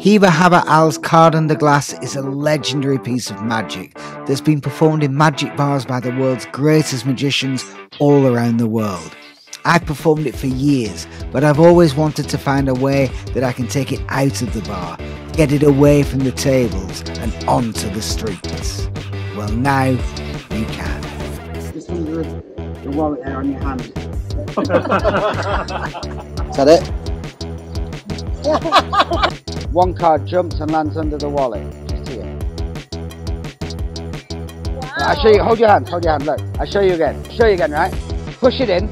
Heba Haba Al's Card Under Glass is a legendary piece of magic that's been performed in magic bars by the world's greatest magicians all around the world. I've performed it for years, but I've always wanted to find a way that I can take it out of the bar, get it away from the tables and onto the streets. Well, now you can. Just under the wallet there on your hand. Is that it? One card jumps and lands under the wallet. Just here. I'll show you. Hold your hand. Hold your hand. Look. I'll show you again. Show you again, right? Push it in.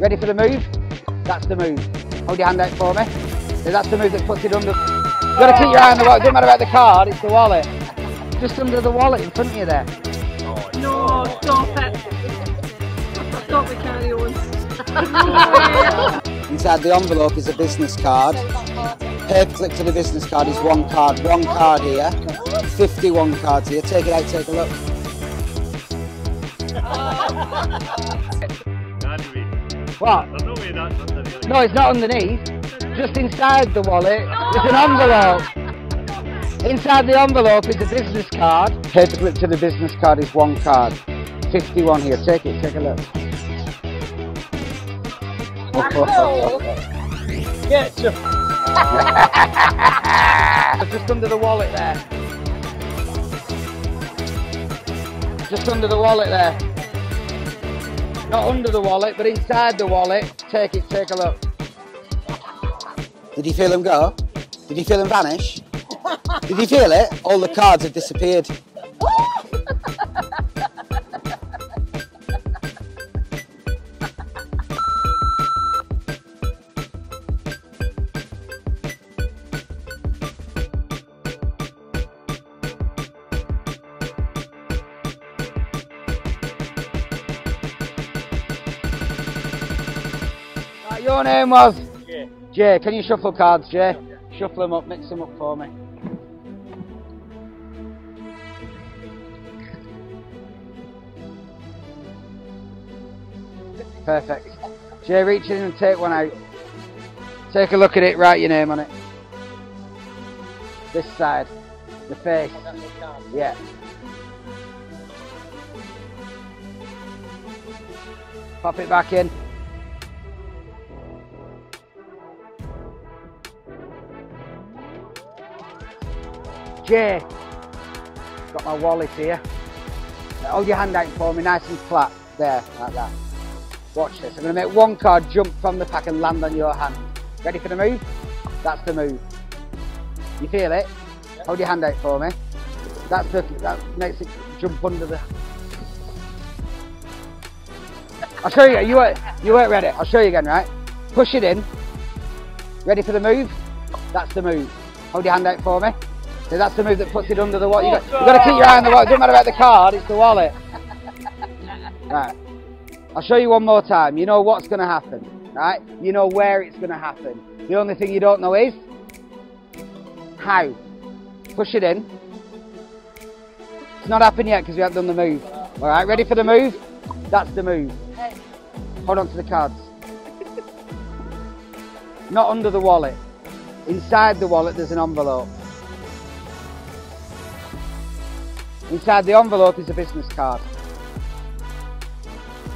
Ready for the move? That's the move. Hold your hand out for me. So that's the move that puts it under. You've got to keep your eye on the wallet. It doesn't matter about the card. It's the wallet. Just under the wallet in front of you there. No, stop it. Stop the carry on. Inside the envelope is a business card. Paperclip to the business card is one card. One card here. 51 cards here. Take it out, take a look. What? No, it's not underneath. Just inside the wallet is an envelope. Inside the envelope is a business card. Paperclip to the business card is one card. 51 here. Take it, take a look. Get your Just under the wallet there. Just under the wallet there. Not under the wallet, but inside the wallet. Take it, take a look. Did you feel him go? Did you feel him vanish? Did you feel it? All the cards have disappeared. Your name was? Jay. Jay, can you shuffle cards, Jay? Shuffle them up, mix them up for me. Perfect. Jay, reach in and take one out. Take a look at it, write your name on it. This side. The face. Yeah. Pop it back in. Jay, got my wallet here. Hold your hand out for me, nice and flat. There, like that. Watch this. I'm going to make one card jump from the pack and land on your hand. Ready for the move? That's the move. You feel it? Hold your hand out for me. That's the, that makes it jump under the... I'll show you, you weren't, you weren't ready. I'll show you again, right? Push it in. Ready for the move? That's the move. Hold your hand out for me. That's the move that puts it under the wallet. You've got, you've oh, got to keep your eye on the wallet. It doesn't matter about the card, it's the wallet. Right. I'll show you one more time. You know what's going to happen, right? You know where it's going to happen. The only thing you don't know is how. Push it in. It's not happened yet because we haven't done the move. All right, ready for the move? That's the move. Hold on to the cards. Not under the wallet. Inside the wallet, there's an envelope. Inside the envelope is a business card.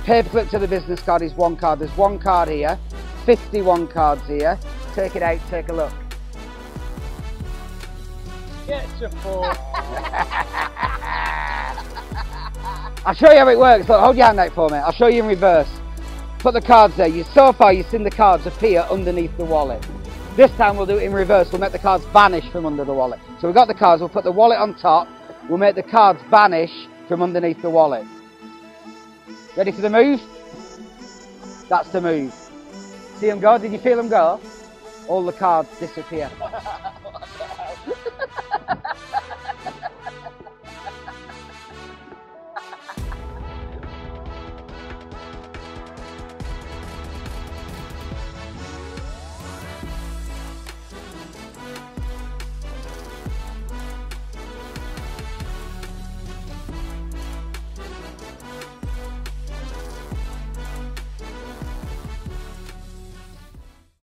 Paperclip to the business card is one card. There's one card here, 51 cards here. Take it out, take a look. get your phone. I'll show you how it works. Look, hold your hand out for me. I'll show you in reverse. Put the cards there. You so far you've seen the cards appear underneath the wallet. This time we'll do it in reverse. We'll make the cards vanish from under the wallet. So we've got the cards. We'll put the wallet on top. We'll make the cards vanish from underneath the wallet. Ready for the move? That's the move. See them go? Did you feel them go? All the cards disappear.